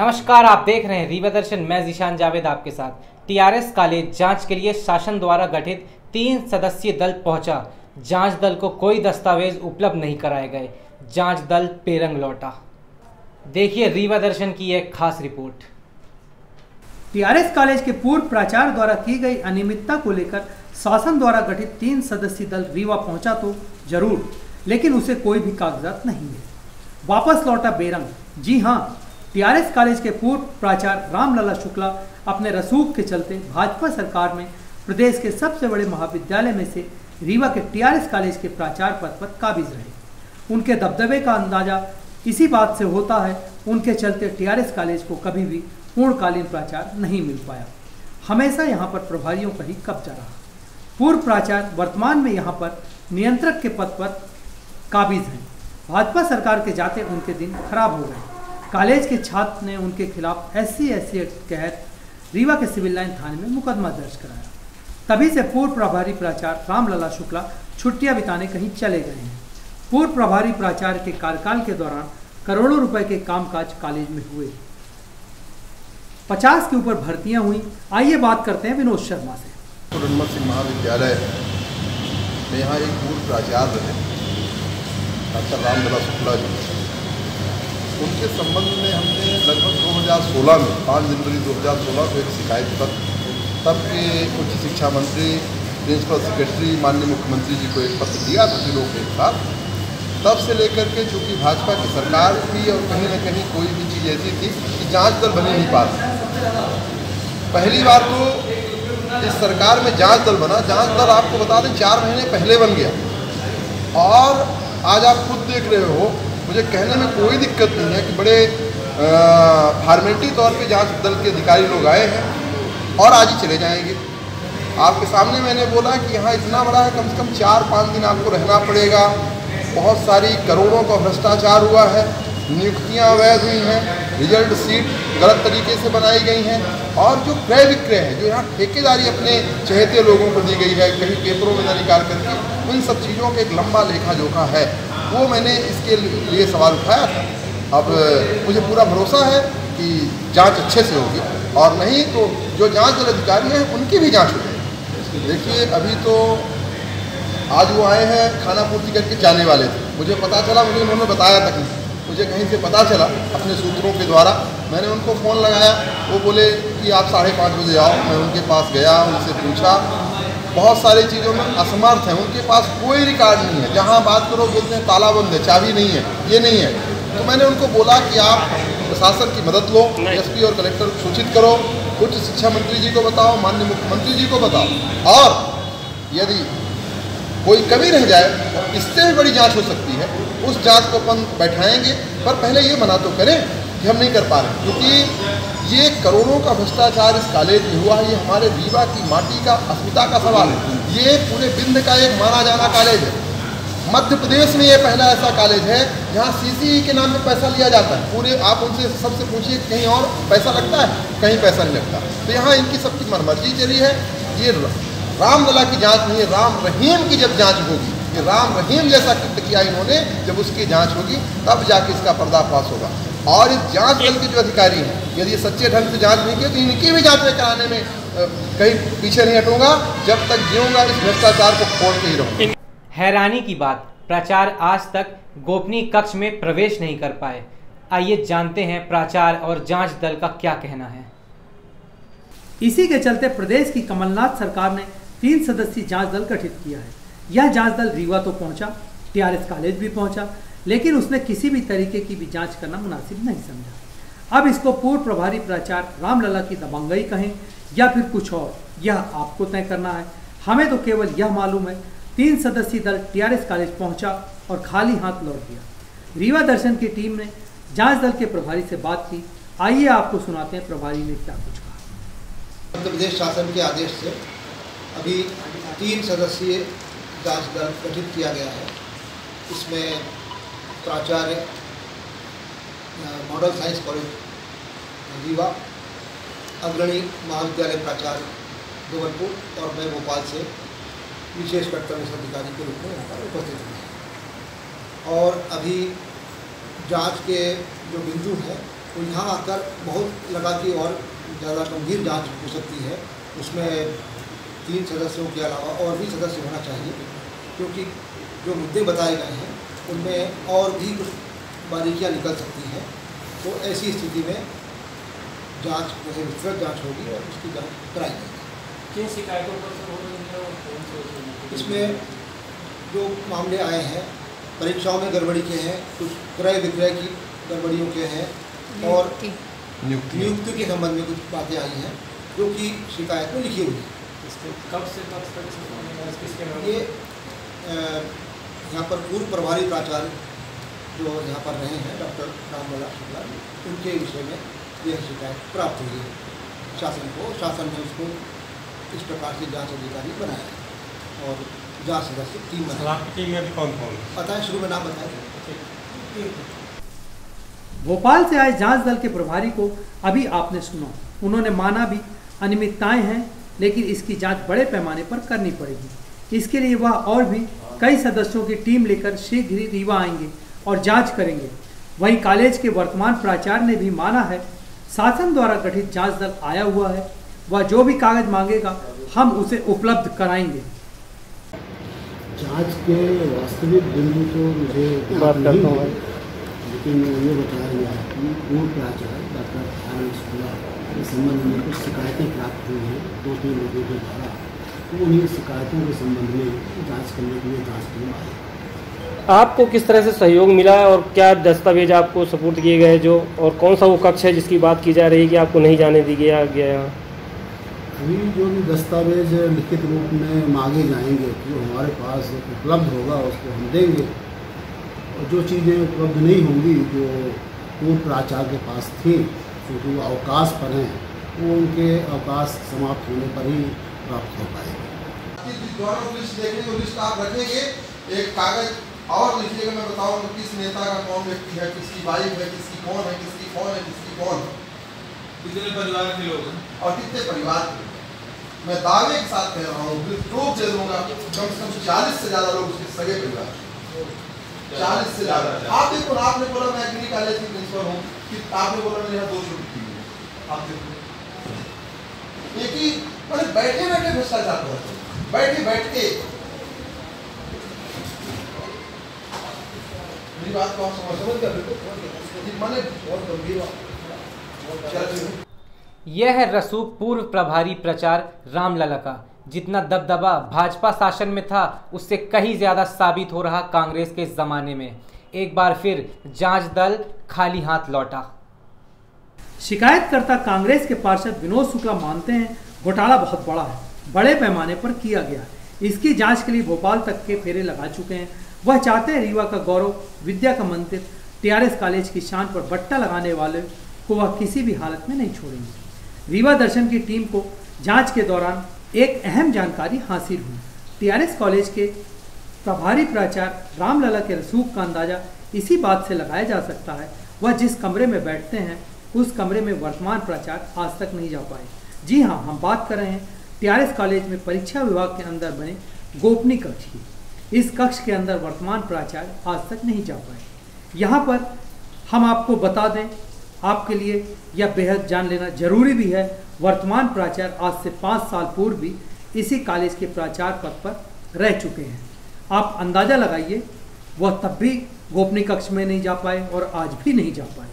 नमस्कार, आप देख रहे हैं रीवा दर्शन मैं जीशान जावेद आपके साथ। टीआरएस कॉलेज जाँच के लिए शासन द्वारा गठित तीन सदस्यीय दल पहुँचा। जाँच दल को कोई दस्तावेज़ उपलब्ध नहीं कराए गए। जाँच दल पेरंग लौटा। देखिए रीवा दर्शन की एक खास रिपोर्ट। टीआरएस कॉलेज के पूर्व प्राचार्य द्वारा की गई अनियमितता को लेकर शासन द्वारा गठित तीन सदस्यीय दल रीवा पहुँचा तो ज़रूर, लेकिन उसे कोई भी कागजात नहीं है। वापस लौटा बेरंग। जी हाँ टीआरएस कॉलेज के पूर्व प्राचार्य रामलला शुक्ला अपने रसूख के चलते भाजपा सरकार में प्रदेश के सबसे बड़े महाविद्यालय में से रीवा के टीआरएस कॉलेज के प्राचार्य पद पर काबिज रहे। उनके दबदबे का अंदाज़ा इसी बात से होता है, उनके चलते टीआरएस कॉलेज को कभी भी पूर्णकालीन प्राचार्य नहीं मिल पाया। हमेशा यहाँ पर प्रभारियों का ही कब्जा रहा। पूर्व प्राचार्य वर्तमान में यहाँ पर नियंत्रक के पद पर काबिज हैं। भाजपा सरकार के जाते उनके दिन खराब हो गए। कॉलेज के छात्र ने उनके खिलाफ एस सी एस रीवा के सिविल लाइन थाने में मुकदमा दर्ज कराया। तभी से पूर्व प्रभारी प्राचार्य रामलला शुक्ला छुट्टियाँ बिताने कहीं चले गए हैं। पूर्व प्रभारी प्राचार्य के कार्यकाल के दौरान करोड़ों रुपए के कामकाज कॉलेज में हुए। पचास के ऊपर भर्तियाँ हुई। आइए बात करते हैं विनोद शर्मा से। महाविद्यालय में यहाँ एक पूर्व प्राचार्य रहे डॉक्टर रामलला शुक्ला जी। उनके संबंध में हमने लगभग 2016 में, पाँच जनवरी 2016 को एक शिकायत पत्र तब के उच्च शिक्षा मंत्री, प्रिंसिपल सेक्रेटरी, माननीय मुख्यमंत्री जी को एक पत्र दिया था जिलों के साथ। तब से लेकर के चूँकि भाजपा की सरकार थी और कहीं ना कहीं कोई भी चीज़ ऐसी थी कि जाँच दल बनी नहीं पाती। पहली बार तो इस सरकार में जाँच दल बना। जाँच दल आपको बता दें, चार महीने पहले बन गया। और आज आप खुद देख रहे हो मुझे कहने में कोई दिक्कत नहीं है कि बड़े फार्मेलिटी तौर पे जाँच दल के अधिकारी लोग आए हैं और आज ही चले जाएँगे। आपके सामने मैंने बोला कि यहाँ इतना बड़ा है, कम से कम चार पाँच दिन आपको रहना पड़ेगा। बहुत सारी करोड़ों का भ्रष्टाचार हुआ है, नियुक्तियाँ अवैध हुई हैं, रिज़ल्ट सीट गलत तरीके से बनाई गई हैं और जो क्रय विक्रय है, जो यहाँ ठेकेदारी अपने चहेते लोगों को दी गई है, कहीं पेपरों में निकाल करके, उन सब चीज़ों का एक लंबा लेखा जोखा है। वो मैंने इसके लिए सवाल उठाया था। अब मुझे पूरा भरोसा है कि जाँच अच्छे से होगी और नहीं तो जो जाँच अधिकारी हैं, उनकी भी जाँच हो जाएगी। देखिए, अभी तो आज वो आए हैं, खाना पूर्ति करके जाने वाले थे। मुझे पता चला, मुझे उन्होंने बताया तक नहीं। मुझे कहीं से पता चला अपने सूत्रों के द्वारा। मैंने उनको फ़ोन लगाया, वो बोले कि आप साढ़े पाँच बजे आओ, मैं उनके पास गया, उनसे पूछा। बहुत सारी चीज़ों में असमर्थ हैं। उनके पास कोई रिकॉर्ड नहीं है। जहाँ बात करो बोलते हैं तालाबंद है चाबी नहीं है ये नहीं है। तो मैंने उनको बोला कि आप प्रशासन की मदद लो एसपी और कलेक्टर को सूचित करो उच्च शिक्षा मंत्री जी को बताओ माननीय मुख्यमंत्री जी को बताओ। और यदि कोई कमी रह जाए इससे भी बड़ी जाँच हो सकती है। उस जाँच को अपन बैठाएँगे पर पहले ये मना तो करें कि हम नहीं कर पा रहे क्योंकि ये करोड़ों का भ्रष्टाचार इस कॉलेज में हुआ है, ये हमारे रीवा की माटी का अस्मिता का सवाल है। ये पूरे बिंद का एक माना जाना कॉलेज है। मध्य प्रदेश में ये पहला ऐसा कॉलेज है, जहाँ सी के नाम पे पैसा लिया जाता है। पूरे आप उनसे सबसे पूछिए कहीं और पैसा लगता है? कहीं पैसा नहीं लगता। तो यहाँ इनकी सबकी मरमर्जी चली है। ये रामलला की जाँच नहीं है, राम रहीम की जब जाँच होगी, ये राम रहीम जैसा कृत्य किया इन्होंने, जब उसकी जाँच होगी, तब जाके इसका पर्दाफाश होगा। और इस जाँच दल के जो अधिकारी हैं यदि सच्चे ढंग से जाँच नहीं की तो इनकी भी जाँच में कराने में कहीं पीछे नहीं हटूँगा जब तक जीऊँगा इस भ्रष्टाचार को के ही रहूँगा। हैरानी की बात प्राचार्य आज तक गोपनीय कक्ष में प्रवेश नहीं कर पाए। आइए जानते हैं प्राचार्य और जाँच दल का क्या कहना है। इसी के चलते प्रदेश की कमलनाथ सरकार ने तीन सदस्यीय जाँच दल गठित किया है। यह जाँच दल रीवा तो पहुँचा टीआरएस कॉलेज भी पहुँचा लेकिन उसने किसी भी तरीके की भी जाँच करना मुनासिब नहीं समझा। अब इसको पूर्व प्रभारी प्राचार्य रामलला की दबंगई कहें या फिर कुछ और, यह आपको तय करना है। हमें तो केवल यह मालूम है, तीन सदस्यीय दल टीआरएस कॉलेज पहुँचा और खाली हाथ लौट गया। रीवा दर्शन की टीम ने जाँच दल के प्रभारी से बात की। आइए आपको सुनाते हैं प्रभारी ने क्या कुछ कहा। मध्य प्रदेश शासन के आदेश से अभी तीन सदस्यीय जाँच दल गठित किया गया है। इसमें प्राचार्य मॉडल साइंस कॉलेज, रीवा, अग्रणी महाविद्यालय प्राचार्य, गोवलपुर और मैं भोपाल से विशेष कर्तव्य अधिकारी के रूप में यहाँ पर उपस्थित हुए और अभी जाँच के जो बिंदु हैं तो यहाँ आकर बहुत लगा कि और ज़्यादा गंभीर जाँच हो सकती है। उसमें तीन सदस्यों के अलावा और भी सदस्य होना चाहिए, क्योंकि जो मुद्दे बताए गए हैं उनमें और भी कुछ बारीकियाँ निकल सकती हैं तो ऐसी स्थिति में जाँच जो है विस्तृत जाँच होगी और उसकी जाँच कराई जाएगी। किन शिकायतों पर सर हो रही है और कौन से उसमें? इसमें जो मामले आए हैं परीक्षाओं में गड़बड़ी के हैं कुछ क्रय विक्रय की गड़बड़ियों के हैं और नियुक्ति। के संबंध में कुछ बातें आई हैं जो कि शिकायत में लिखी हुई है। कब से कब तक है? ये अ, यहाँ पर पूर्व प्रभारी प्राचार्य जो यहाँ पर रहे हैं डॉक्टर रामलला शुक्ला जी उनके विषय में यह शिकायत प्राप्त हुई है। शासन को शासन ने उसको इस प्रकार से जाँच अधिकारी बनाया है और जाँच सदस्य टीम बनाया टीम में अभी कौन कौन है? बताएँ शुरू में नाम बताएँ। भोपाल से आए जाँच दल के प्रभारी को अभी आपने सुना उन्होंने माना भी अनियमितताएँ हैं लेकिन इसकी जाँच बड़े पैमाने पर करनी पड़ेगी। इसके लिए वह और भी कई सदस्यों की टीम लेकर शीघ्र ही रीवा आएँगे और जाँच करेंगे। वहीं कॉलेज के वर्तमान प्राचार्य ने भी माना है शासन द्वारा गठित जाँच दल आया हुआ है। वह जो भी कागज़ मांगेगा हम उसे उपलब्ध कराएँगे। जाँच के वास्तविक बिंदु तो मुझे बात है लेकिन ये बताया गया है कि पूर्व प्राचार्य डॉक्टर आर एन शुक्ला के संबंध में कुछ शिकायतें प्राप्त हुई हैं दो तीन लोगों के द्वारा। तो उन्हीं शिकायतों के संबंध में जाँच करने के लिए जाँच टीम आई। आपको किस तरह से सहयोग मिला है और क्या दस्तावेज़ आपको सपोर्ट किए गए जो और कौन सा वो कक्ष है जिसकी बात की जा रही है कि आपको नहीं जाने दी गया? गया यहाँ अभी जो भी दस्तावेज़ लिखित रूप में मांगे जाएँगे जो हमारे पास उपलब्ध होगा उसको हम देंगे। और जो चीज़ें उपलब्ध नहीं होंगी जो पूर्व प्राचार्य के पास थी क्योंकि वो अवकाश पर हैं वो उनके अवकाश समाप्त होने पर ही प्राप्त हो पाएगी। दोनों लिस्ट देखेंगे लिस्ट आप रखेंगे एक कागज़ और लिखिएगा मैं बताऊँगा किस नेता का कौन व्यक्ति है किसकी वाइफ है किसकी कौन है किसकी कौन है किसकी कौन है। कितने परिवार के लोग हैं? और कितने परिवार के मैं दावे के साथ कह रहा हूँ प्रूफ दे दूँगा कम से कम चालीस से ज़्यादा लोग उसके सगे परिवार चालीस से ज़्यादा। आप देखो आपने बोला मैं एग्री कॉलेज की प्रिंसिपल हूँ कि आपने बोला मेरे यहाँ दो टीम है। आप देखो। एक ही मैंने बैठे बैठे भ्रष्टाचार करते हैं। बैठे बैठ। के मेरी बात को आप समझ समझ गया बिल्कुल? मैंने बहुत गंभीर बात। यह है रसूख पूर्व प्रभारी प्रचार रामलला का। जितना दबदबा भाजपा शासन में था उससे कहीं ज़्यादा साबित हो रहा कांग्रेस के जमाने में। एक बार फिर जाँच दल खाली हाथ लौटा। शिकायतकर्ता कांग्रेस के पार्षद विनोद शुक्ला मानते हैं घोटाला बहुत बड़ा है। बड़े पैमाने पर किया गया है। इसकी जाँच के लिए भोपाल तक के फेरे लगा चुके हैं। वह चाहते हैं रीवा का गौरव, विद्या का मंदिर, टीआरएस कॉलेज की शान पर बट्टा लगाने वाले को वह किसी भी हालत में नहीं छोड़ेंगे। रीवा दर्शन की टीम को जाँच के दौरान एक अहम जानकारी हासिल हुई। टीआरएस कॉलेज के प्रभारी प्राचार्य रामलला के रसूख का अंदाज़ा इसी बात से लगाया जा सकता है, वह जिस कमरे में बैठते हैं, उस कमरे में वर्तमान प्राचार्य आज तक नहीं जा पाए। जी हाँ हम बात कर रहे हैं। टीआरएस कॉलेज में परीक्षा विभाग के अंदर बने गोपनीय कक्ष की। इस कक्ष के अंदर वर्तमान प्राचार्य आज तक नहीं जा पाए। यहाँ पर हम आपको बता दें, आपके लिए यह बेहद जान लेना ज़रूरी भी है। वर्तमान प्राचार्य आज से पाँच साल पूर्व भी इसी कॉलेज के प्राचार्य पद पर रह चुके हैं। आप अंदाज़ा लगाइए, वह तब भी गोपनीय कक्ष में नहीं जा पाए और आज भी नहीं जा पाए।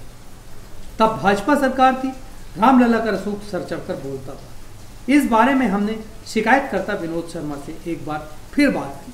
तब भाजपा सरकार थी रामलला का रसूख सर चढ़कर बोलता था। इस बारे में हमने शिकायतकर्ता विनोद शर्मा से एक बार फिर बात की।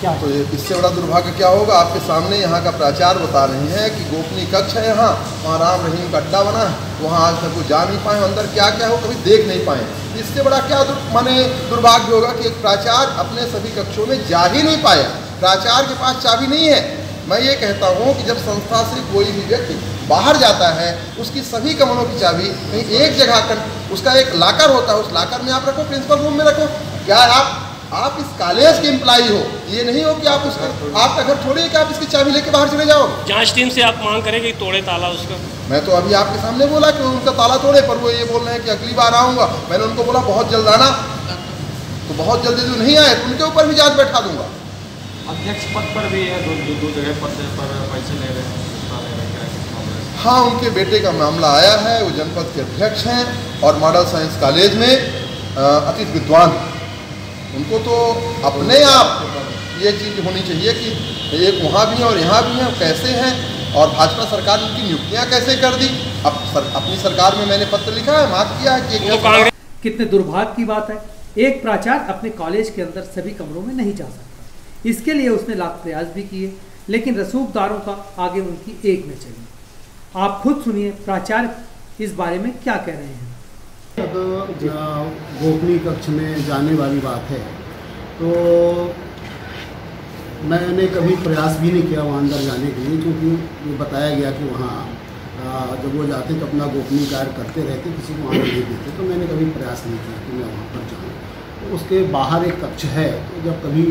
क्या? तो इससे बड़ा दुर्भाग्य क्या होगा? आपके सामने यहाँ का प्राचार बता रहे हैं कि गोपनीय कक्ष है यहाँ। वहाँ राम रहीम का अड्डा बना है। वहाँ आज तक कोई जा नहीं पाए अंदर क्या क्या हो कभी देख नहीं पाए। इससे बड़ा क्या दुर, माने दुर्भाग्य होगा कि एक प्राचार्य अपने सभी कक्षों में जा ही नहीं पाया। प्राचार के पास चाबी नहीं है। मैं ये कहता हूँ कि जब संस्था से कोई भी व्यक्ति बाहर जाता है उसकी सभी कमरों की चाबी कहीं एक जगह कर उसका एक लाकर होता है उस लाकर में आप रखो प्रिंसिपल रूम में रखो। क्या आप आप इस कॉलेज के एम्प्लाई हो? ये नहीं हो कि आप उसका आपका घर थोड़ी है कि आप इसकी चाबी लेके बाहर चले जाओ। जाँच टीम से आप मांग करेंगे कि तोड़े ताला उसका। मैं तो अभी आपके सामने बोला कि उनका ताला तोड़े पर वो ये बोल रहे हैं कि अगली बार आऊँगा। मैंने उनको बोला बहुत जल्द आना। तो बहुत जल्दी जो नहीं आए तो उनके ऊपर भी जाँच बैठा दूँगा। अध्यक्ष पद पर भी है दो दो, जगह पद पर पैसे ले रहे हैं। हैं उनके बेटे का मामला आया है वो जनपद के अध्यक्ष हैं और मॉडल साइंस कॉलेज में अ, अति विद्वान। उनको तो अपने आप ये चीज़ होनी चाहिए कि एक वहाँ भी हैं और यहाँ भी हैं कैसे हैं और भाजपा सरकार ने उनकी नियुक्तियाँ कैसे कर दी? अब सर, अपनी सरकार में मैंने पत्र लिखा है मांग किया है कि कितने दुर्भाग्य की बात है। एक प्राचार्य अपने कॉलेज के अंदर सभी कमरों में नहीं जा सकता। इसके लिए उसने लाख प्रयास भी किए लेकिन रसूखदारों का आगे उनकी एक में चली आप खुद सुनिए प्राचार्य इस बारे में क्या कह रहे हैं। अ, गोपनीय कक्ष में जाने वाली बात है। तो मैंने कभी प्रयास भी नहीं किया वहाँ अंदर जाने के लिए क्योंकि ये बताया गया कि वहाँ जब वो जाते तो अपना गोपनीय कार्य करते रहते किसी को वहाँ नहीं देते। तो मैंने कभी प्रयास नहीं किया कि मैं वहाँ पर जाऊँ। तो उसके बाहर एक कक्ष है तो जब कभी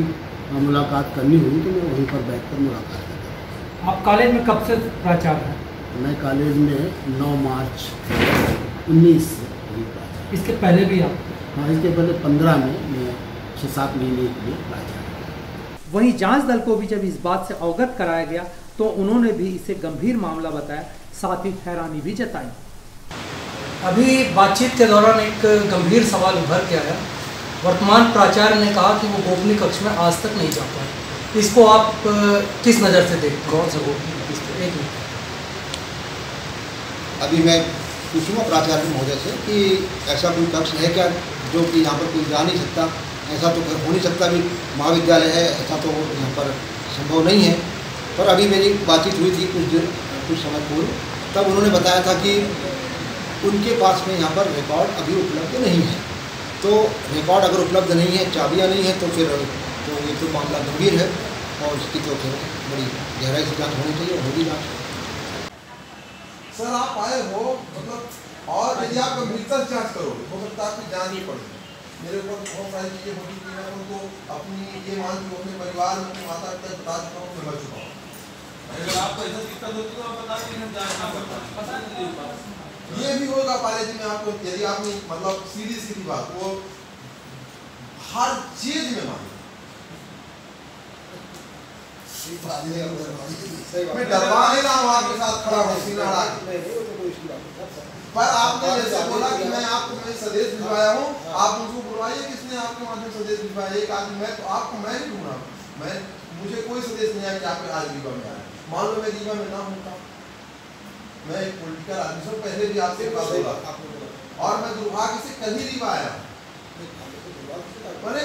मुलाकात करनी हुई तो मैं वहीं पर बैठ कर मुलाकात करता आप कॉलेज में कब से प्राचार्य हैं? मैं कॉलेज में 9 मार्च 19 से वहीं प्राचार्य इसके पहले भी आप? हाँ इसके पहले पंद्रह में मैं छः सात महीने के लिए वहीं जाँच दल को भी जब इस बात से अवगत कराया गया तो उन्होंने भी इसे गंभीर मामला बताया साथ ही हैरानी भी जताई। अभी बातचीत के दौरान एक गंभीर सवाल उभर के आया। वर्तमान प्राचार्य ने कहा कि वो गोपनीय कक्ष में आज तक नहीं जा पाए। इसको आप किस नज़र से देखते हैं कौन सा गोपनीय एक मिनट। अभी मैं पूछूँगा प्राचार्य महोदय से कि ऐसा कोई कक्ष है क्या जो कि यहाँ पर कोई जा नहीं सकता? ऐसा तो हो नहीं सकता भी। महाविद्यालय है, ऐसा तो यहाँ पर संभव नहीं है। पर अभी मेरी बातचीत हुई थी कुछ देर, कुछ समय पूर्व। तब उन्होंने बताया था कि उनके पास में यहाँ पर रिकॉर्ड अभी उपलब्ध नहीं है। तो रिकॉर्ड अगर उपलब्ध नहीं है, चाबियाँ नहीं है तो फिर तो ये तो मामला गंभीर है और इसकी तो फिर बड़ी गहराई से जाँच होनी चाहिए और होगी जाँच। सर आप आए हो मतलब और यदि आप गंभीरता से जाँच करोगे हो सकता है आपकी जान नहीं पड़े। मेरे ऊपर बहुत सारी चीज़ें होती थी मैं उनको अपनी ये मान चुका अपने परिवार में अपने माता पिता बता चुका हूँ मैं मर चुका हूँ। आपको ऐसा दिक्कत होती तो पता नहीं ये भी होगा पाले जी में आपको यदि आपने मतलब सीधी सीधी बात वो हर चीज़ में माने मैं डरवा नहीं रहा हूँ आपके साथ खड़ा हूँ, सीना के। पर आपने जैसे बोला कि मैं आपको मैं संदेश भिजवाया हूँ, आप मुझको बुलवाइए किसने आपके माध्यम संदेश भिजवाया। एक आदमी मैं तो आपको मैं नहीं ढूंढ रहा हूँ। मैं, मुझे कोई संदेश नहीं आया कि आप आज रीवा में आए। मान लो मैं रीवा में ना होता। मैं एक पॉलिटिकल आदमी से पहले भी आपसे बात बोला और मैं दुर्भाग्य से कल रीवा आया। मैंने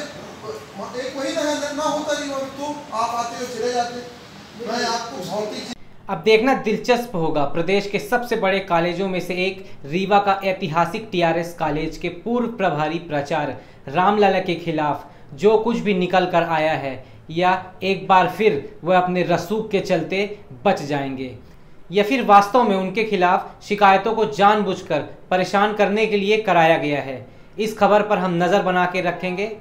एक ना होता तो आप आते हो चले जाते मैं आपको भौतिक अब देखना दिलचस्प होगा। प्रदेश के सबसे बड़े कॉलेजों में से एक रीवा का ऐतिहासिक टीआरएस कॉलेज के पूर्व प्रभारी प्राचार्य रामलाला के खिलाफ जो कुछ भी निकल कर आया है, या एक बार फिर वह अपने रसूख के चलते बच जाएँगे, या फिर वास्तव में उनके खिलाफ शिकायतों को जानबूझकर परेशान करने के लिए कराया गया है। इस खबर पर हम नज़र बना के रखेंगे।